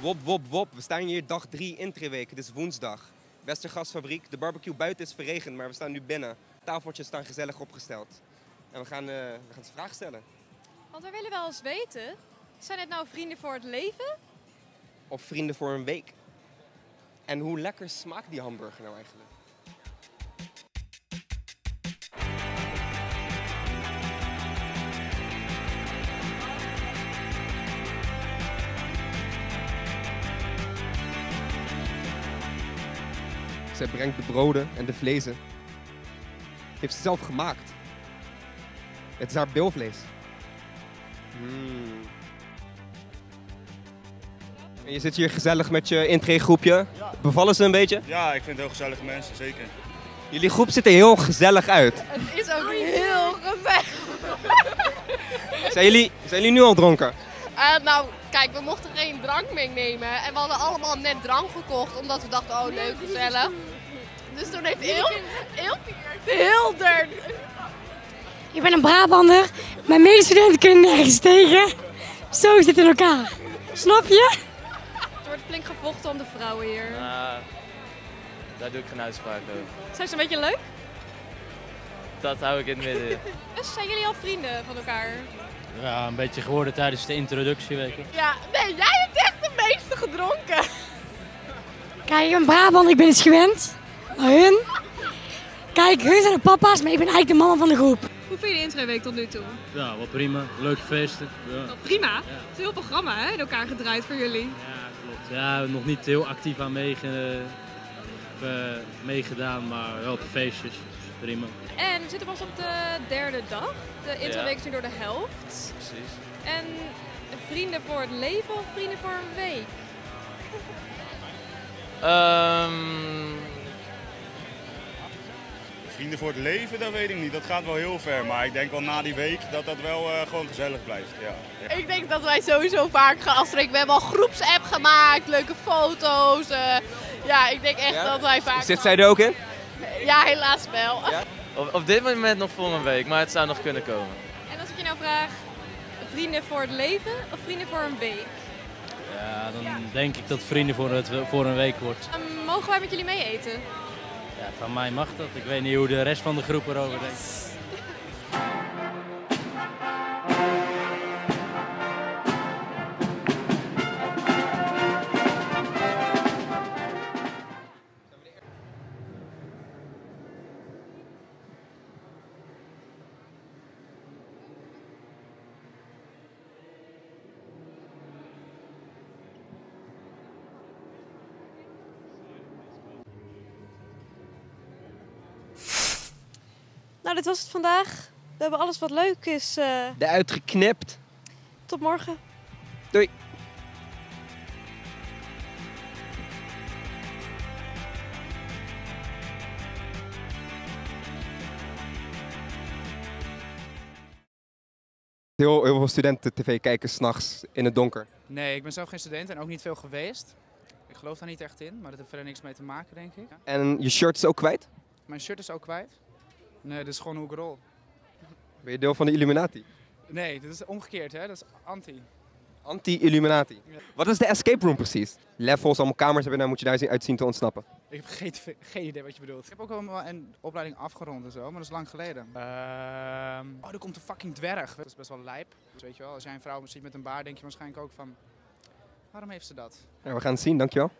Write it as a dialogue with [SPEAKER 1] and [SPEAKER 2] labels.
[SPEAKER 1] Wop, wop, wop. We staan hier dag 3 intreweek. Het is woensdag. Westergasfabriek. De barbecue buiten is verregend, maar we staan nu binnen. Tafeltjes staan gezellig opgesteld. En we gaan, eh we gaan ze vragen stellen.
[SPEAKER 2] Want we willen wel eens weten, zijn het nou vrienden voor het leven?
[SPEAKER 1] Of vrienden voor een week. En hoe lekker smaakt die hamburger nou eigenlijk? Zij brengt de broden en de vlezen. Heeft ze zelf gemaakt. Het is haar bilvlees. Mm. En je zit hier gezellig met je intreegroepje. Bevallen ze een beetje?
[SPEAKER 3] Ja, ik vind het heel gezellige mensen, zeker.
[SPEAKER 1] Jullie groep ziet er heel gezellig uit.
[SPEAKER 2] Het is ook heel gezellig.
[SPEAKER 1] Zijn jullie, zijn jullie nu al dronken?
[SPEAKER 4] Eh, nou, kijk, we mochten geen drank meenemen. En we hadden allemaal net drank gekocht, omdat we dachten, oh leuk, gezellig. Dus toen heeft heel, heel, heel der.
[SPEAKER 5] Ik ben een Brabander. Mijn medestudenten kunnen nergens tegen. Zo zit het in elkaar. Snap je?
[SPEAKER 2] Er wordt flink gevochten om de vrouwen hier.
[SPEAKER 6] Nou, daar doe ik geen uitspraak over.
[SPEAKER 2] Zijn ze een beetje leuk?
[SPEAKER 6] Dat hou ik in het midden.
[SPEAKER 2] Dus zijn jullie al vrienden van elkaar?
[SPEAKER 7] Ja, een beetje geworden tijdens de introductie, weet je.
[SPEAKER 4] Ja, nee, jij hebt echt de meeste gedronken.
[SPEAKER 5] Kijk, ik ben Brabander. Ik ben het gewend. Maar hun... Kijk, hun zijn de papa's, maar ik ben eigenlijk de mama van de groep.
[SPEAKER 2] Hoe vind je de intreeweek tot nu toe?
[SPEAKER 7] Ja, wel prima. Leuke feesten. Ja,
[SPEAKER 2] Prima. Het is een heel programma hè, in elkaar gedraaid voor jullie.
[SPEAKER 7] ja klopt. Ja, nog niet heel actief aan meege- of, eh, meegedaan, maar wel op de feestjes. Prima.
[SPEAKER 2] En we zitten pas op de derde dag. De introweek is nu door de helft.
[SPEAKER 6] Precies.
[SPEAKER 2] En vrienden voor het leven of vrienden voor een week?
[SPEAKER 6] Ehm,
[SPEAKER 3] Vrienden voor het leven, dat weet ik niet. Dat gaat wel heel ver. Maar ik denk wel na die week dat dat wel eh, gewoon gezellig blijft. Ja. Ja.
[SPEAKER 4] Ik denk dat wij sowieso vaak gaan afspreken. We hebben al groepsapp gemaakt, leuke foto's. eh. ja, ik denk echt
[SPEAKER 1] Ja?
[SPEAKER 4] dat wij vaak...
[SPEAKER 1] Zit zij er ook in?
[SPEAKER 4] Ja, helaas wel.
[SPEAKER 6] op, op dit moment nog voor een week, maar het zou nog kunnen komen.
[SPEAKER 2] En als ik je nou vraag, vrienden voor het leven of vrienden voor een week?
[SPEAKER 7] Ja, dan denk ik dat vrienden voor, het, voor een week wordt.
[SPEAKER 2] Dan mogen wij met jullie mee eten?
[SPEAKER 7] Van mij mag dat. Ik weet niet hoe de rest van de groep erover denkt.
[SPEAKER 2] Nou, dit was het vandaag. We hebben alles wat leuk is. eh,
[SPEAKER 1] De uitgeknipt.
[SPEAKER 2] tot morgen.
[SPEAKER 1] Doei. Heel, heel veel studenten tv kijken s'nachts in het donker.
[SPEAKER 8] Nee, ik ben zelf geen student en ook niet veel geweest. Ik geloof daar niet echt in, maar dat heeft verder niks mee te maken, denk ik.
[SPEAKER 1] En je shirt is ook kwijt?
[SPEAKER 8] Mijn shirt is ook kwijt. Nee, dat is gewoon hoe ik rol.
[SPEAKER 1] Ben je deel van de Illuminati?
[SPEAKER 8] Nee, dit is omgekeerd, hè? Dat is anti.
[SPEAKER 1] Anti-Illuminati. Wat is de escape room precies? Levels, allemaal kamers hebben, daar moet je daar zien- uit zien te ontsnappen.
[SPEAKER 8] Ik heb geen, geen idee wat je bedoelt. Ik heb ook wel een opleiding afgerond en zo, maar dat is lang geleden. Ehm, oh, er komt een fucking dwerg. Dat is best wel lijp. Dus weet je wel, als jij een vrouw ziet met een baard, denk je waarschijnlijk ook van... Waarom heeft ze dat?
[SPEAKER 1] Nou, we gaan het zien, dankjewel.